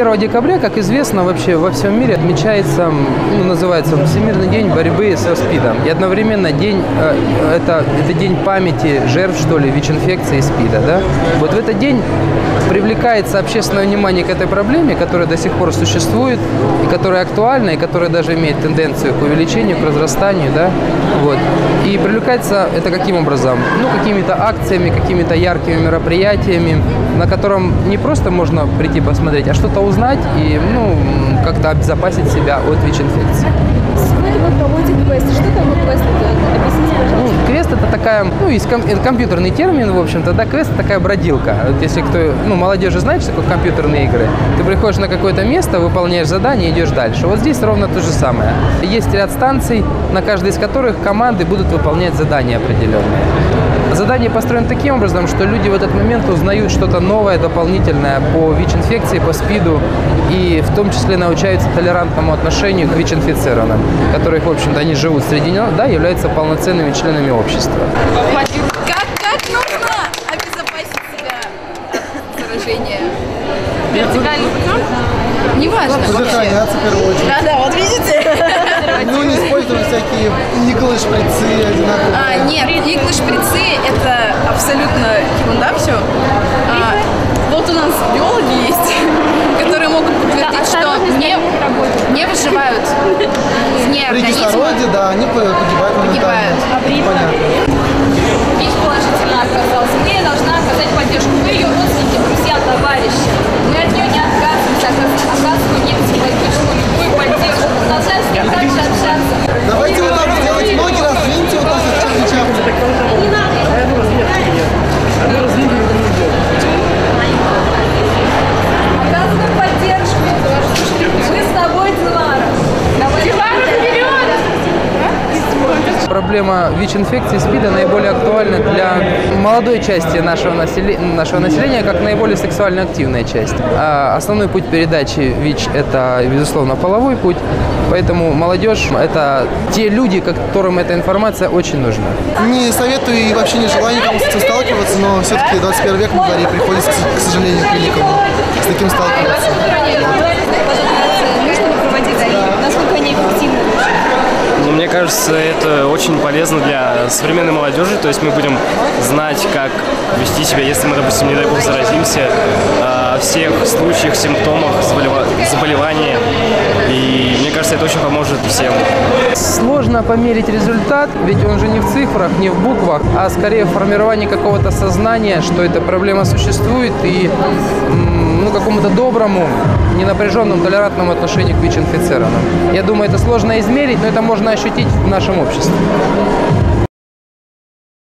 1 декабря, как известно, вообще во всем мире отмечается, ну, называется Всемирный день борьбы со СПИДом. И одновременно день, э, это, это день памяти жертв, что ли, ВИЧ-инфекции и СПИДа. Да? Вот в этот день привлекается общественное внимание к этой проблеме, которая до сих пор существует, и которая актуальна, и которая даже имеет тенденцию к увеличению, к разрастанию. Да? Вот. И привлекается это каким образом? Ну, какими-то акциями, какими-то яркими мероприятиями, на котором не просто можно прийти посмотреть, а что-то узнать и ну, как-то обезопасить себя от ВИЧ-инфекции. Сегодня вы проводите квест. Что там квест? Объясните, пожалуйста. Ну, квест это такая, ну, есть ком- компьютерный термин, в общем-то, да, квест это такая бродилка. Вот если кто, ну, молодежи знает, что такое компьютерные игры, ты приходишь на какое-то место, выполняешь задание и идешь дальше. Вот здесь ровно то же самое. Есть ряд станций, на каждой из которых команды будут выполнять задания определенные. Задание построено таким образом, что люди в этот момент узнают что-то новое, дополнительное по ВИЧ-инфекции, по СПИДу, и в том числе научаются толерантному отношению к ВИЧ-инфицированным, которых, в общем-то, они живут среди них, да, являются полноценными членами общества. Как, как нужно обезопасить себя от заражения? Вертикальным путем? Неважно. Предохраняться в первую очередь. Да, да, вот видите? Ну, не использовать всякие иглы, шприцы одинаковые. А, нет, иглы, шприцы – это абсолютно ерунда все. вот у нас биологи есть, которые могут подтвердить, что не, не выживают вне При организма. кислороде, да, они по- погибают моментально. Погибают. Понятно. Проблема ВИЧ-инфекции СПИДа наиболее актуальна для молодой части нашего населения, нашего населения как наиболее сексуально активная часть. А основной путь передачи ВИЧ – это, безусловно, половой путь, поэтому молодежь – это те люди, которым эта информация очень нужна. Не советую и вообще не желаю никому с этим сталкиваться, но все-таки 21 век на дворе приходится, к сожалению, к великому, с таким сталкиваться. Кажется, это очень полезно для современной молодежи. То есть мы будем знать, как вести себя, если мы, допустим, не дай бог, заразимся, о всех случаях, симптомах заболева- заболевания. Кажется, это очень поможет всем. Сложно померить результат, ведь он же не в цифрах, не в буквах, а скорее в формировании какого-то сознания, что эта проблема существует и ну, какому-то доброму, ненапряженному, толерантному отношению к ВИЧ-инфицированным. Я думаю, это сложно измерить, но это можно ощутить в нашем обществе.